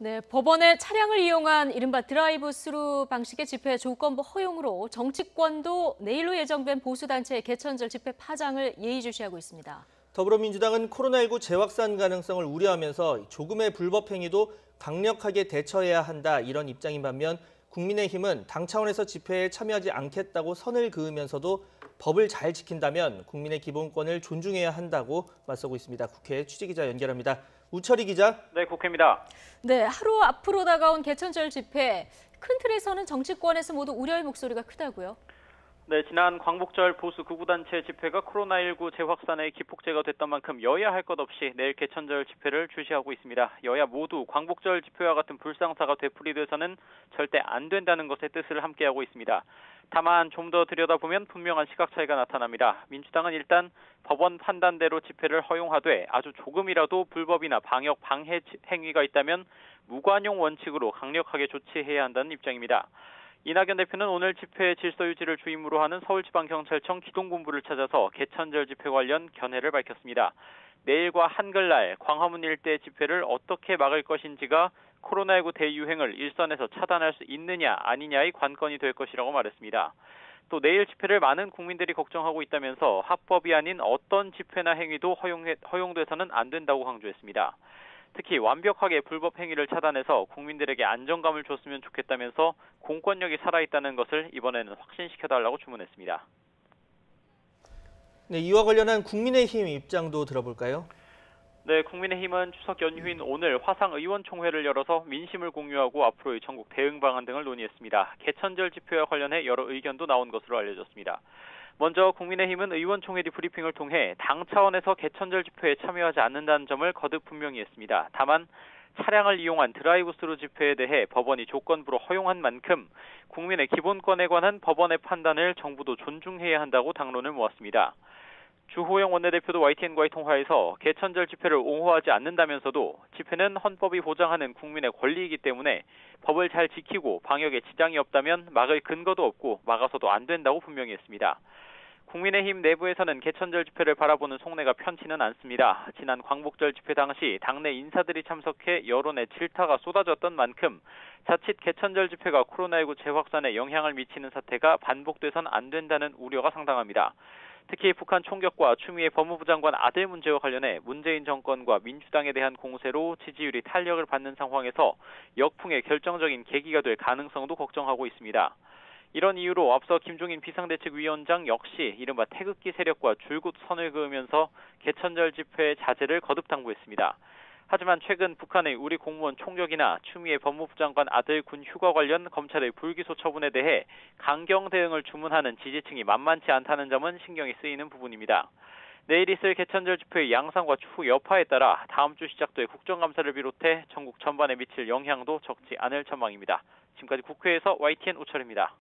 네, 법원의 차량을 이용한 이른바 드라이브 스루 방식의 집회 조건부 허용으로 정치권도 내일로 예정된 보수단체의 개천절 집회 파장을 예의주시하고 있습니다. 더불어민주당은 코로나19 재확산 가능성을 우려하면서 조금의 불법 행위도 강력하게 대처해야 한다 이런 입장인 반면 국민의힘은 당 차원에서 집회에 참여하지 않겠다고 선을 그으면서도 법을 잘 지킨다면 국민의 기본권을 존중해야 한다고 맞서고 있습니다. 국회 취재기자 연결합니다. 우철희 기자. 네, 국회입니다. 네, 하루 앞으로 다가온 개천절 집회 큰 틀에서는 정치권에서 모두 우려의 목소리가 크다고요. 네, 지난 광복절 보수 극우단체 집회가 코로나19 재확산의 기폭제가 됐던 만큼 여야 할 것 없이 내일 개천절 집회를 주시하고 있습니다. 여야 모두 광복절 집회와 같은 불상사가 되풀이돼서는 절대 안 된다는 것의 뜻을 함께하고 있습니다. 다만 좀 더 들여다보면 분명한 시각 차이가 나타납니다. 민주당은 일단 법원 판단대로 집회를 허용하되 아주 조금이라도 불법이나 방역 방해 행위가 있다면 무관용 원칙으로 강력하게 조치해야 한다는 입장입니다. 이낙연 대표는 오늘 집회 질서 유지를 주임으로 하는 서울지방경찰청 기동본부를 찾아서 개천절 집회 관련 견해를 밝혔습니다. 내일과 한글날 광화문 일대 집회를 어떻게 막을 것인지가 코로나19 대유행을 일선에서 차단할 수 있느냐 아니냐의 관건이 될 것이라고 말했습니다. 또 내일 집회를 많은 국민들이 걱정하고 있다면서 합법이 아닌 어떤 집회나 행위도 허용해, 허용돼서는 안 된다고 강조했습니다. 특히 완벽하게 불법 행위를 차단해서 국민들에게 안정감을 줬으면 좋겠다면서 공권력이 살아있다는 것을 이번에는 확신시켜달라고 주문했습니다. 네, 이와 관련한 국민의힘 입장도 들어볼까요? 네, 국민의힘은 추석 연휴인 오늘 화상 의원총회를 열어서 민심을 공유하고 앞으로의 전국 대응 방안 등을 논의했습니다. 개천절 집회와 관련해 여러 의견도 나온 것으로 알려졌습니다. 먼저 국민의힘은 의원총회 뒤 브리핑을 통해 당 차원에서 개천절 집회에 참여하지 않는다는 점을 거듭 분명히 했습니다. 다만 차량을 이용한 드라이브 스루 집회에 대해 법원이 조건부로 허용한 만큼 국민의 기본권에 관한 법원의 판단을 정부도 존중해야 한다고 당론을 모았습니다. 주호영 원내대표도 YTN과의 통화에서 개천절 집회를 옹호하지 않는다면서도 집회는 헌법이 보장하는 국민의 권리이기 때문에 법을 잘 지키고 방역에 지장이 없다면 막을 근거도 없고 막아서도 안 된다고 분명히 했습니다. 국민의힘 내부에서는 개천절 집회를 바라보는 속내가 편치는 않습니다. 지난 광복절 집회 당시 당내 인사들이 참석해 여론의 질타가 쏟아졌던 만큼 자칫 개천절 집회가 코로나19 재확산에 영향을 미치는 사태가 반복돼선 안 된다는 우려가 상당합니다. 특히 북한 총격과 추미애 법무부 장관 아들 문제와 관련해 문재인 정권과 민주당에 대한 공세로 지지율이 탄력을 받는 상황에서 역풍의 결정적인 계기가 될 가능성도 걱정하고 있습니다. 이런 이유로 앞서 김종인 비상대책위원장 역시 이른바 태극기 세력과 줄곧 선을 그으면서 개천절 집회 자제를 거듭 당부했습니다. 하지만 최근 북한의 우리 공무원 총격이나 추미애 법무부 장관 아들 군 휴가 관련 검찰의 불기소 처분에 대해 강경 대응을 주문하는 지지층이 만만치 않다는 점은 신경이 쓰이는 부분입니다. 내일 있을 개천절 집회의 양상과 추후 여파에 따라 다음 주 시작될 국정감사를 비롯해 전국 전반에 미칠 영향도 적지 않을 전망입니다. 지금까지 국회에서 YTN 우철입니다.